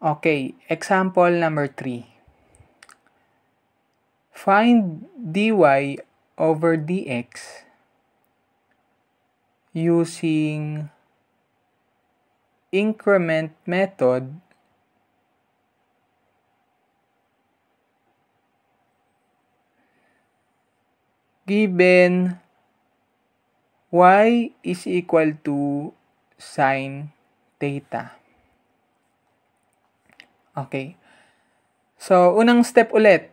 Okay, example number 3. Find dy over dx using increment method given y is equal to sine theta. Okay. So, unang step ulit.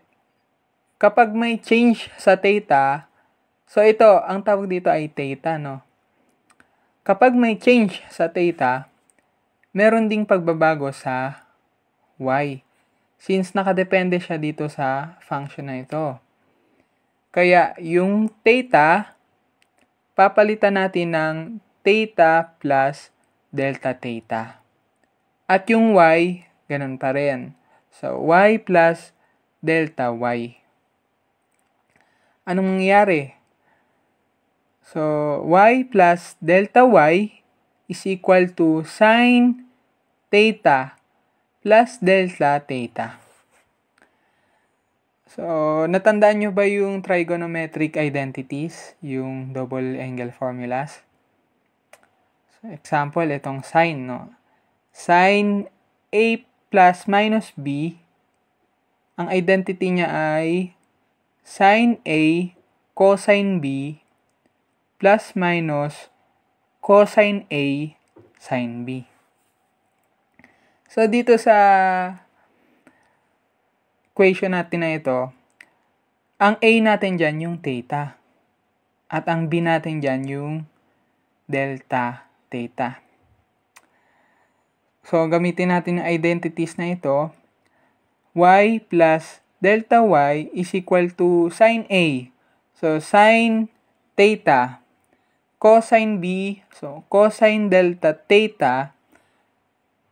Kapag may change sa theta, so ito, ang tawag dito ay theta, no? Kapag may change sa theta, meron ding pagbabago sa y. Since nakadepende siya dito sa function na ito. Kaya, yung theta, papalitan natin ng theta plus delta theta. At yung y, ganun pa rin. So, y plus delta y. Anong mangyayari? So, y plus delta y is equal to sine theta plus delta theta. So, natandaan nyo ba yung trigonometric identities, yung double angle formulas? So, example, itong sine, no? Sine A plus minus B, ang identity niya ay sine A cosine B plus minus cosine A sine B. So, dito sa equation natin na ito, ang A natin dyan yung theta. At ang B natin dyan yung delta theta. So, gamitin natin yung identities na ito. y plus delta y is equal to sine A. So, sine theta cosine B, so cosine delta theta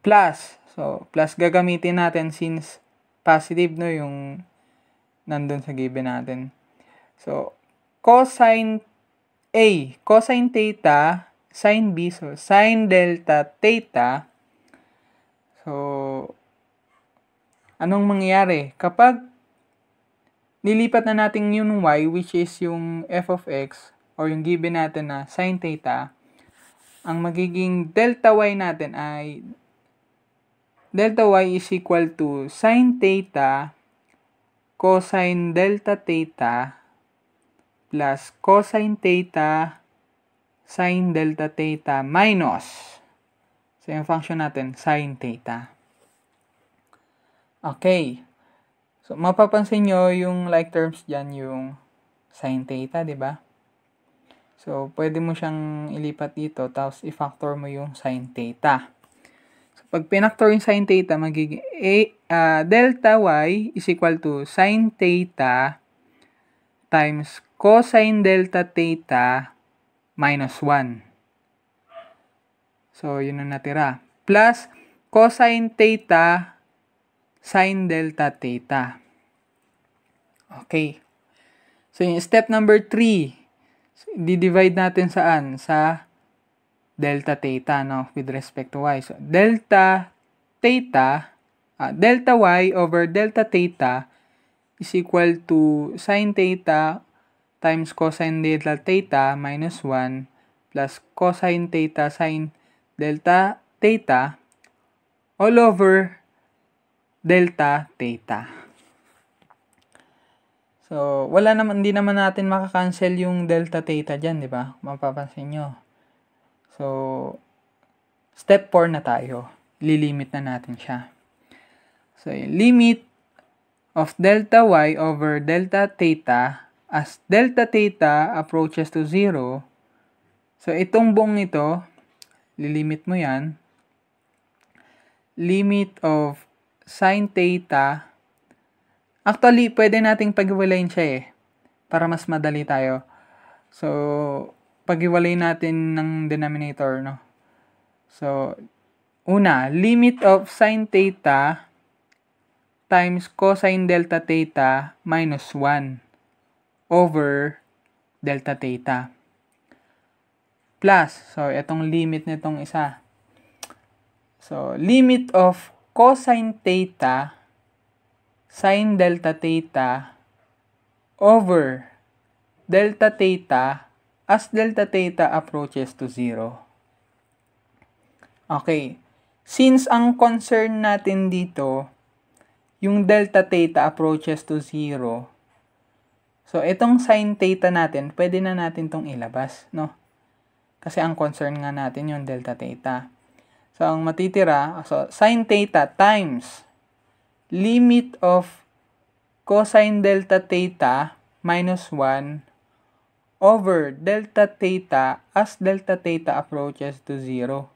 plus, so plus gagamitin natin since positive no yung nandun sa given natin. So, cosine A, cosine theta, sine B, so sine delta theta. So, anong mangyayari? Kapag nilipat na natin yung y, which is yung f of x, or yung given natin na sine theta, ang magiging delta y natin ay delta y is equal to sine theta cosine delta theta plus cosine theta sine delta theta minus so yung function natin sine theta. Okay. So mapapansin nyo yung like terms dyan yung sine theta di ba? So pwede mo siyang ilipat dito tapos i-factor mo yung sine theta. Pag pinactor yung sin theta, magiging a, uh, delta y is equal to sin theta times cosine delta theta minus 1. So, yun ang natira. Plus cosine theta sin delta theta. Okay. So, yung step number 3, di-divide natin saan? Sa delta theta no with respect to y. So delta theta uh, delta y over delta theta is equal to sine theta times cosine delta theta minus 1 plus cosine theta sine delta theta all over delta theta. So, wala naman, hindi naman natin makakancel yung delta theta dyan, di ba? Mapapansin nyo. So, step 4 na tayo. Lilimit na natin siya. So, limit of delta y over delta theta as delta theta approaches to 0. So, itong buong ito, lilimit mo yan. Limit of sine theta. Actually, pwede nating paghiwalayin siya eh. Para mas madali tayo. So, paghiwalay natin ng denominator, no? So, una, limit of sine theta times cosine delta theta minus 1 over delta theta. Plus, so, itong limit nitong isa. So, limit of cosine theta sine delta theta over delta theta as delta theta approaches to 0. Okay. Since ang concern natin dito, yung delta theta approaches to 0, so itong sine theta natin, pwede na natin tong ilabas, no? Kasi ang concern nga natin yung delta theta. So, ang matitira, so sine theta times limit of cosine delta theta minus 1 over delta theta as delta theta approaches to 0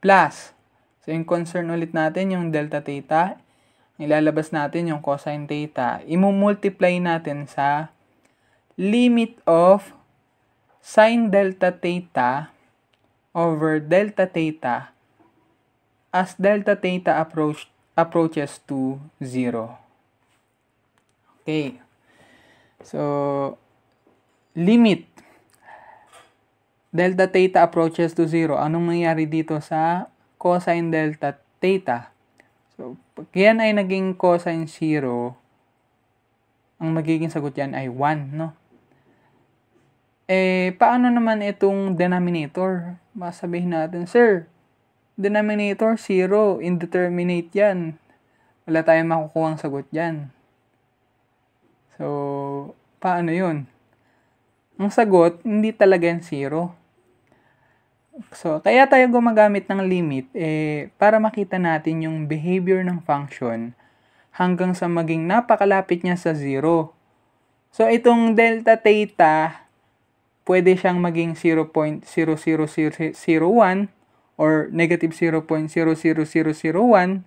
plus. So, yung concern ulit natin, yung delta theta, ilalabas natin yung cosine theta. Imumultiply natin sa limit of sine delta theta over delta theta as delta theta approach, approaches to 0. Okay. So, limit delta theta approaches to 0, anong nangyari dito sa cosine delta theta? So, pag yan ay naging cosine 0, ang magiging sagot yan ay 1, no? Eh, paano naman itong denominator? Masabihin natin, Sir, denominator 0, indeterminate yan. Wala tayong makukuha sagot dyan. So, paano yun? Ang sagot, hindi talaga yan 0. So, kaya tayo gumagamit ng limit eh, para makita natin yung behavior ng function hanggang sa maging napakalapit niya sa 0. So, itong delta theta, pwede siyang maging 0.00001 or negative 0.00001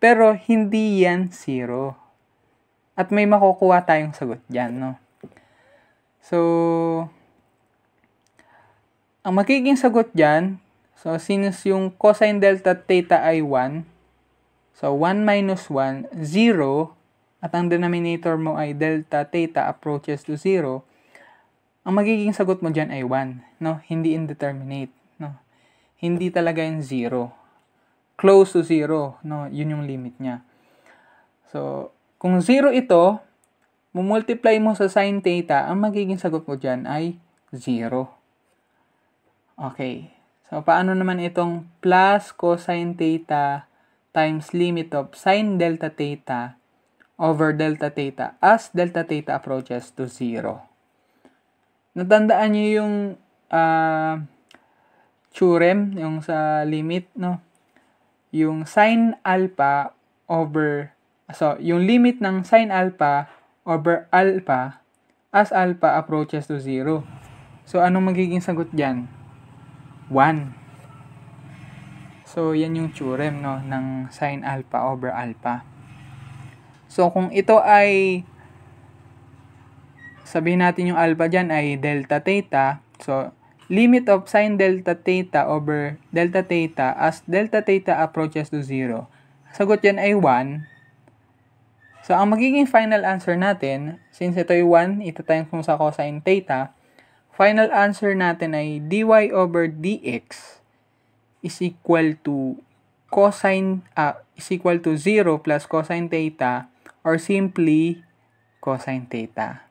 pero hindi yan 0. At may makukuha tayong sagot dyan, no? So, ang magiging sagot dyan, so since yung cosine delta theta ay 1, so 1 minus 1, 0, at ang denominator mo ay delta theta approaches to 0, ang magiging sagot mo dyan ay 1, no? Hindi indeterminate, no? Hindi talaga yung 0. Close to 0, no? Yun yung limit niya. So, kung 0 ito, mumultiply mo sa sine theta, ang magiging sagot mo dyan ay 0. Okay. So, paano naman itong plus cosine theta times limit of sine delta theta over delta theta as delta theta approaches to 0. Natandaan niyo yung uh, theorem, yung sa limit, no? Yung sine alpha over, so, yung limit ng sine alpha over alpha as alpha approaches to 0. So, anong magiging sagot dyan? 1. So, yan yung theorem no, ng sine alpha over alpha. So, kung ito ay sabihin natin yung alpha dyan ay delta theta. So, limit of sine delta theta over delta theta as delta theta approaches to 0. Sagot yan ay 1. So, ang magiging final answer natin, since ito ay 1, ito tayong kung sa cosine theta, final answer natin ay dy over dx is equal to cosine, uh, is equal to 0 plus cosine theta or simply cosine theta.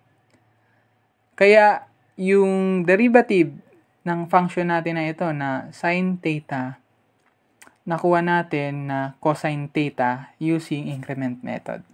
Kaya yung derivative ng function natin na ito na sine theta, nakuha natin na cosine theta using increment method.